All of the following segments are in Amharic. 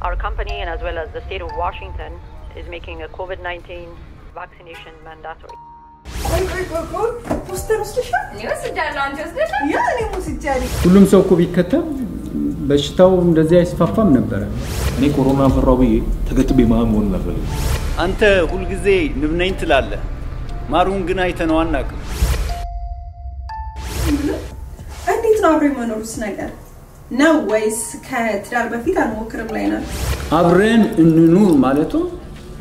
Our company, and as well as the state of Washington, is making a COVID 19 vaccination mandatory. ሁሉም ሰው እኮ ቢከተብ በሽታው እንደዚህ አይስፋፋም ነበረ። እኔ ኮሮና ፈራው ብዬ ተገጥቤ ማን መሆን ነበር። አንተ ሁልጊዜ ንብ ነኝ ትላለህ፣ ማሩን ግን አይተነው አናውቅም። እንዴት ነው አብሮ የመኖሩስ ነገር ነው ወይስ ከትዳር በፊት አልሞክርም ላይ ናት? አብረን እንኑር ማለቱ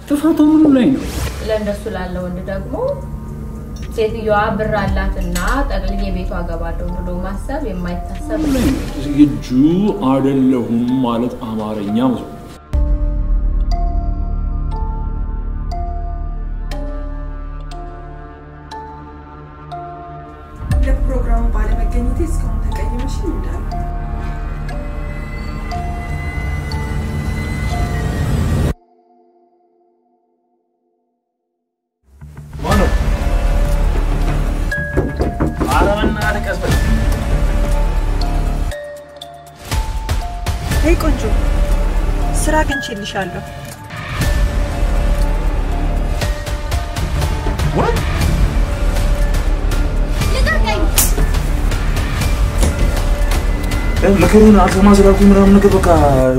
ጥፋቱ ምኑ ላይ ነው? ለእንደሱ ላለ ወንድ ደግሞ ሴትዮዋ ብር አላትና ጠቅልዬ ቤቷ ገባለሁ ብሎ ማሰብ የማይታሰብ ነው። ዝግጁ አይደለሁም ማለት አማርኛ ነው። ለፕሮግራሙ ባለመገኘቴ እስካሁን በል። ሄይ ቆንጆ ስራ አግኝቼልሻለሁ። ምክሩን አልሰማ ስላልኩኝ ምናምን ነገር በቃ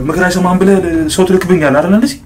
ምክር አይሰማም ብለህ ሰው ትልክብኛል አይደል እንደዚህ